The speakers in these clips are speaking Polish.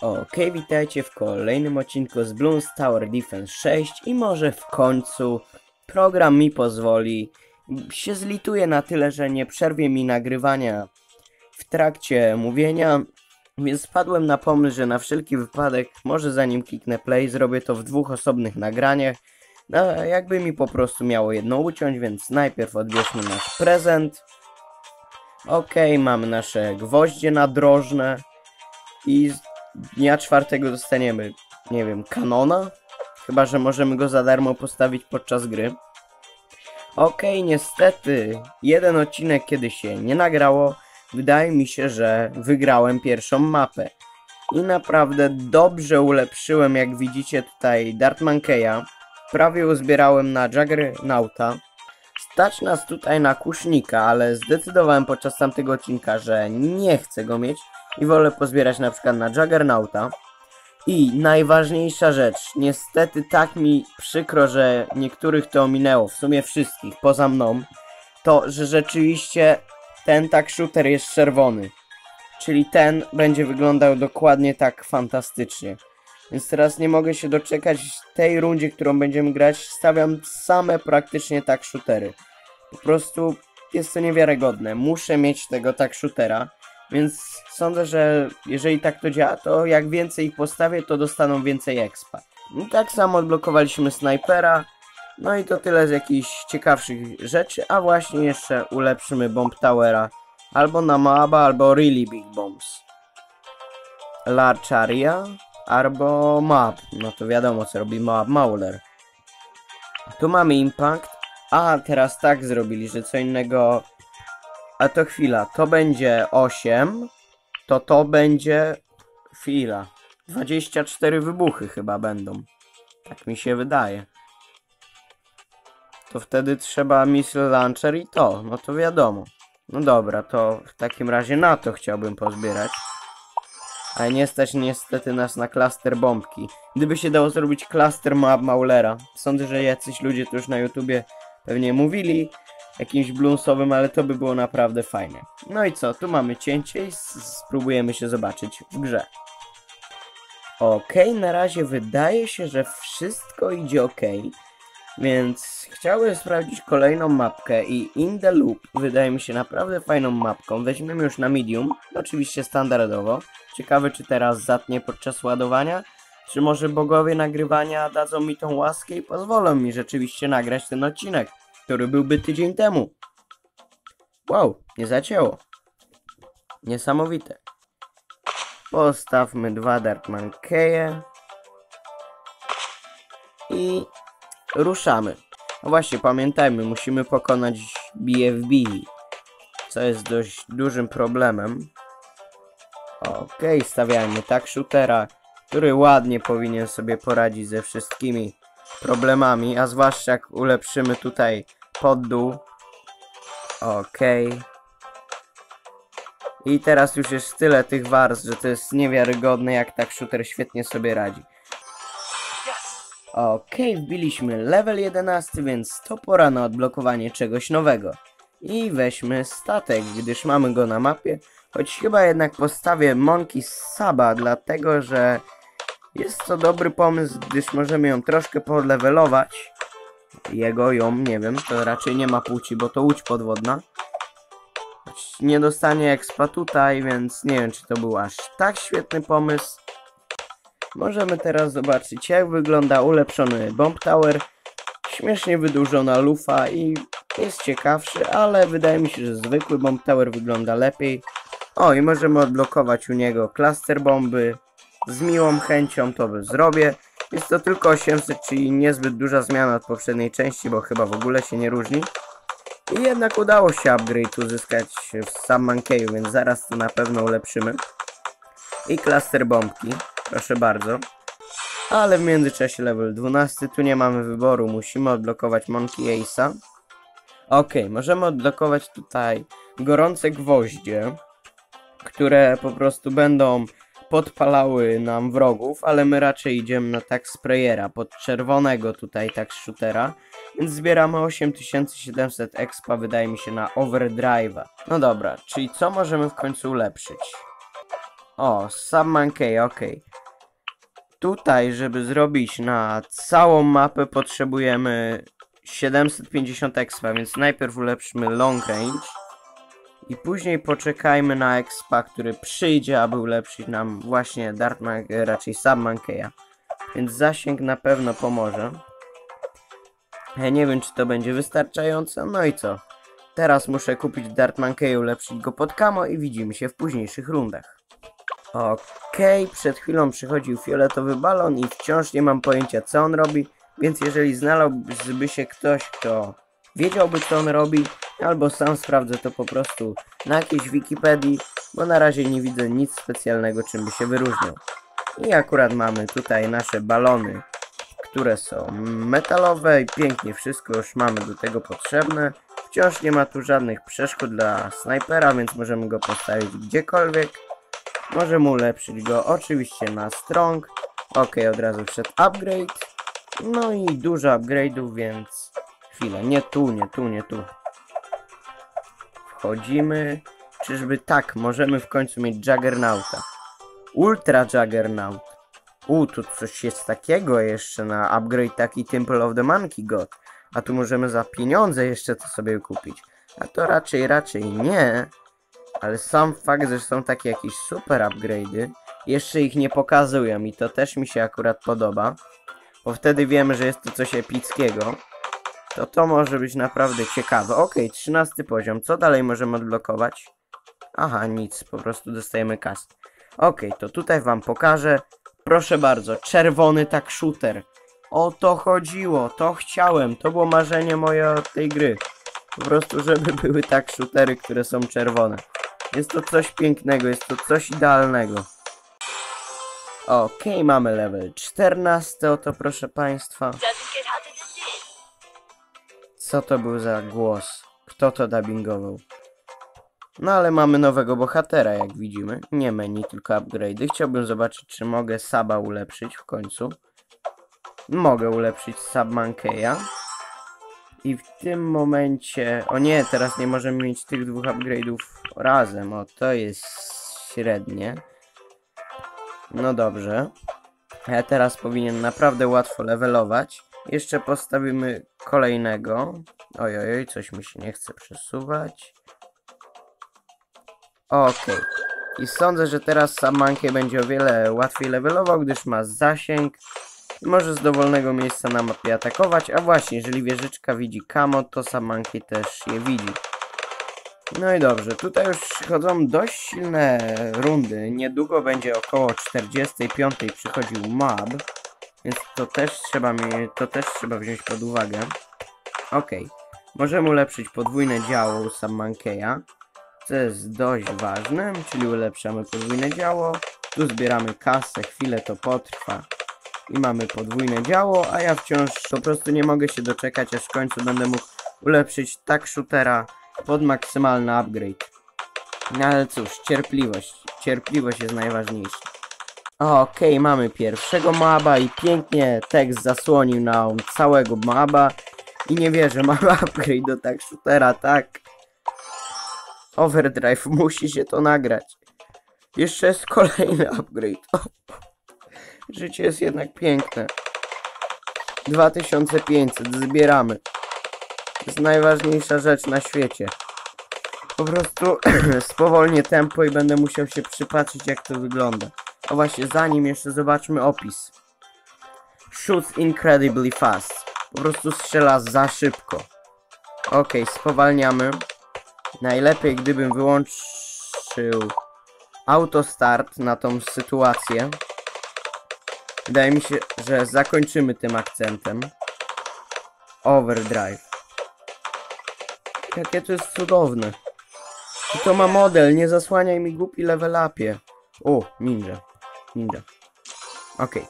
Okej, witajcie w kolejnym odcinku z Bloons Tower Defense 6 i może w końcu program mi pozwoli się zlituje na tyle, że nie przerwie mi nagrywania w trakcie mówienia, więc spadłem na pomysł, że na wszelki wypadek, może zanim kliknę play, zrobię to w dwóch osobnych nagraniach, no, jakby mi po prostu miało jedno uciąć, więc najpierw odbierzmy nasz prezent. Okej, mamy nasze gwoździe nadrożne i dnia czwartego dostaniemy, nie wiem, kanona? Chyba, że możemy go za darmo postawić podczas gry. Okej, niestety, jeden odcinek kiedy się nie nagrało, wydaje mi się, że wygrałem pierwszą mapę. I naprawdę dobrze ulepszyłem, jak widzicie tutaj, Dartmankeya. Prawie uzbierałem na Juggernauta. Stać nas tutaj na kusznika, ale zdecydowałem podczas tamtego odcinka, że nie chcę go mieć i wolę pozbierać na przykład na Juggernauta. I najważniejsza rzecz, niestety tak mi przykro, że niektórych to ominęło, w sumie wszystkich, poza mną, to, że rzeczywiście ten tak shooter jest czerwony. Czyli ten będzie wyglądał dokładnie tak fantastycznie. Więc teraz nie mogę się doczekać tej rundzie, którą będziemy grać. Stawiam same praktycznie tak shootery. Po prostu jest to niewiarygodne. Muszę mieć tego tak shootera. Więc sądzę, że jeżeli tak to działa, to jak więcej ich postawię, to dostaną więcej expa. I tak samo odblokowaliśmy snajpera. No i to tyle z jakichś ciekawszych rzeczy, a właśnie jeszcze ulepszymy Bomb Towera albo na Moaba, albo Really Big Bombs. Large Area albo Moab. No to wiadomo co robi Moab Mauler. Tu mamy Impact. A, teraz tak zrobili, że co innego... A to chwila, to będzie 8, to to będzie... Chwila. 24 wybuchy chyba będą. Tak mi się wydaje. To wtedy trzeba missile launcher i to, no to wiadomo. No dobra, to w takim razie na to chciałbym pozbierać. Ale nie stać niestety nas na klaster bombki. Gdyby się dało zrobić klaster map Maulera. Sądzę, że jacyś ludzie to już na YouTubie pewnie mówili. Jakimś bluesowym, ale to by było naprawdę fajne. No i co, tu mamy cięcie i spróbujemy się zobaczyć w grze. Okej, na razie wydaje się, że wszystko idzie ok. Więc chciałbym sprawdzić kolejną mapkę i In The Loop wydaje mi się naprawdę fajną mapką. Weźmiemy już na medium, oczywiście standardowo. Ciekawe czy teraz zatnie podczas ładowania, czy może bogowie nagrywania dadzą mi tą łaskę i pozwolą mi rzeczywiście nagrać ten odcinek, który byłby tydzień temu. Wow, nie zacięło. Niesamowite. Postawmy dwa Dartman Keje. I ruszamy. No właśnie, pamiętajmy, musimy pokonać BFB, co jest dość dużym problemem. Okej, stawiajmy tak shootera, który ładnie powinien sobie poradzić ze wszystkimi problemami, a zwłaszcza jak ulepszymy tutaj poddół. Okej. I teraz już jest tyle tych warstw, że to jest niewiarygodne, jak tak shooter świetnie sobie radzi. Okej, wbiliśmy level 11, więc to pora na odblokowanie czegoś nowego. I weźmy statek, gdyż mamy go na mapie, choć chyba jednak postawię Monkey Saba, dlatego że jest to dobry pomysł, gdyż możemy ją troszkę podlevelować. Jego, ją, nie wiem, to raczej nie ma płci, bo to łódź podwodna. Nie dostanie expa tutaj, więc nie wiem, czy to był aż tak świetny pomysł. Możemy teraz zobaczyć jak wygląda ulepszony Bomb Tower. Śmiesznie wydłużona lufa i jest ciekawszy, ale wydaje mi się, że zwykły Bomb Tower wygląda lepiej. O i możemy odblokować u niego cluster bomby. Z miłą chęcią to zrobię. Jest to tylko 800, czyli niezbyt duża zmiana od poprzedniej części, bo chyba w ogóle się nie różni. I jednak udało się upgrade uzyskać w sam Mankeju, więc zaraz to na pewno ulepszymy. I cluster bombki. Proszę bardzo. Ale w międzyczasie level 12, tu nie mamy wyboru, musimy odblokować Monkey Ace'a. Ok, możemy odblokować tutaj gorące gwoździe, które po prostu będą podpalały nam wrogów, ale my raczej idziemy na tak sprayera, pod czerwonego tutaj tak shootera, więc zbieramy 8700 expa wydaje mi się na overdrive'a. No dobra, czyli co możemy w końcu ulepszyć? O, Submonkey, okej. Tutaj, żeby zrobić na całą mapę potrzebujemy 750 expa, więc najpierw ulepszymy long range. I później poczekajmy na expa, który przyjdzie, aby ulepszyć nam właśnie Dartman, raczej Submonkeya. Więc zasięg na pewno pomoże. Ja nie wiem, czy to będzie wystarczające. No i co? Teraz muszę kupić Dartmankeya, ulepszyć go pod kamo i widzimy się w późniejszych rundach. Okej, przed chwilą przychodził fioletowy balon i wciąż nie mam pojęcia co on robi, więc jeżeli znalazłby się ktoś, kto wiedziałby co on robi, albo sam sprawdzę to po prostu na jakiejś Wikipedii, bo na razie nie widzę nic specjalnego czym by się wyróżniał. I akurat mamy tutaj nasze balony, które są metalowe i pięknie wszystko już mamy do tego potrzebne. Wciąż nie ma tu żadnych przeszkód dla snajpera, więc możemy go postawić gdziekolwiek. Możemy ulepszyć go oczywiście na strong. Ok, od razu wszedł upgrade. No i dużo upgrade'ów, więc... Chwilę, nie tu, nie tu, nie tu. Wchodzimy. Czyżby tak, możemy w końcu mieć Juggernauta. Ultra Juggernaut. U, tu coś jest takiego jeszcze na upgrade taki Temple of the Monkey God. A tu możemy za pieniądze jeszcze to sobie kupić. A to raczej, raczej nie. Ale sam fakt, że są takie jakieś super upgrade'y, jeszcze ich nie pokazują i to też mi się akurat podoba. Bo wtedy wiemy, że jest to coś epickiego. To to może być naprawdę ciekawe. Okej, 13 poziom. Co dalej możemy odblokować? Aha, nic. Po prostu dostajemy kas. Okej, to tutaj wam pokażę. Proszę bardzo, czerwony tak shooter. O to chodziło, to chciałem, to było marzenie moje od tej gry. Po prostu, żeby były tak shootery, które są czerwone. Jest to coś pięknego, jest to coś idealnego. Okej, mamy level 14, oto proszę państwa. Co to był za głos? Kto to dubbingował? No ale mamy nowego bohatera, jak widzimy. Nie menu, tylko upgrade'y. Chciałbym zobaczyć, czy mogę Saba ulepszyć w końcu. Mogę ulepszyć Submonkeya. I w tym momencie... O nie, teraz nie możemy mieć tych dwóch upgrade'ów razem. O, to jest średnie. No dobrze. Ja teraz powinien naprawdę łatwo levelować. Jeszcze postawimy kolejnego. Oj, oj, coś mi się nie chce przesuwać. Okej. I sądzę, że teraz sam Monkey będzie o wiele łatwiej levelował, gdyż ma zasięg i może z dowolnego miejsca na mapie atakować. A właśnie, jeżeli wieżyczka widzi kamo, to sam Monkey też je widzi. No i dobrze, tutaj już przychodzą dość silne rundy. Niedługo będzie około 45 przychodził mob. Więc to też trzeba mi, to też trzeba wziąć pod uwagę. Okej. Możemy ulepszyć podwójne działo u Sam Monkeya. Co jest dość ważne, czyli ulepszamy podwójne działo. Tu zbieramy kasę, chwilę to potrwa. I mamy podwójne działo, a ja wciąż po prostu nie mogę się doczekać, aż w końcu będę mógł ulepszyć tak shootera pod maksymalny upgrade. No ale cóż, cierpliwość. Cierpliwość jest najważniejsza. Okej, mamy pierwszego maba i pięknie tekst zasłonił nam całego maba. I nie wierzę, mamy upgrade do tak shootera, tak. Overdrive, musi się to nagrać. Jeszcze jest kolejny upgrade. Życie jest jednak piękne. 2500, zbieramy. To jest najważniejsza rzecz na świecie. Po prostu spowolnię tempo i będę musiał się przypatrzeć jak to wygląda. A właśnie, zanim jeszcze zobaczmy opis. Shoots incredibly fast. Po prostu strzela za szybko. Okej, spowalniamy. Najlepiej gdybym wyłączył autostart na tą sytuację. Wydaje mi się, że zakończymy tym akcentem. Overdrive. Jakie to jest cudowne. I to ma model, nie zasłaniaj mi głupi level upie. O, ninja. Ninja. Okej.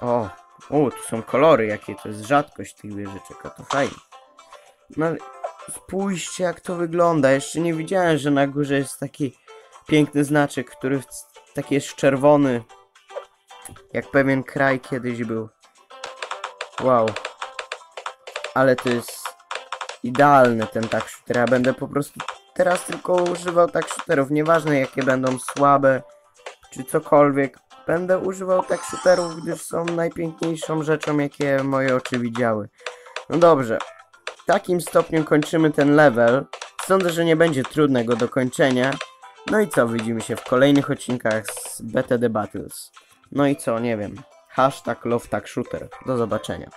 O, o, tu są kolory, jakie to jest rzadkość tych wieżyczek, a to fajnie. No ale spójrzcie jak to wygląda, jeszcze nie widziałem, że na górze jest taki piękny znaczek, który taki jest czerwony. Jak pewien kraj kiedyś był. Wow. Ale to jest idealny ten tak shooter. Ja będę po prostu teraz tylko używał tak shooterów, nieważne jakie będą słabe, czy cokolwiek. Będę używał tak shooterów, gdyż są najpiękniejszą rzeczą, jakie moje oczy widziały. No dobrze, w takim stopniu kończymy ten level. Sądzę, że nie będzie trudnego do kończenia. No i co, widzimy się w kolejnych odcinkach z BTD Battles. No i co, nie wiem. Hashtag love shooter. Do zobaczenia.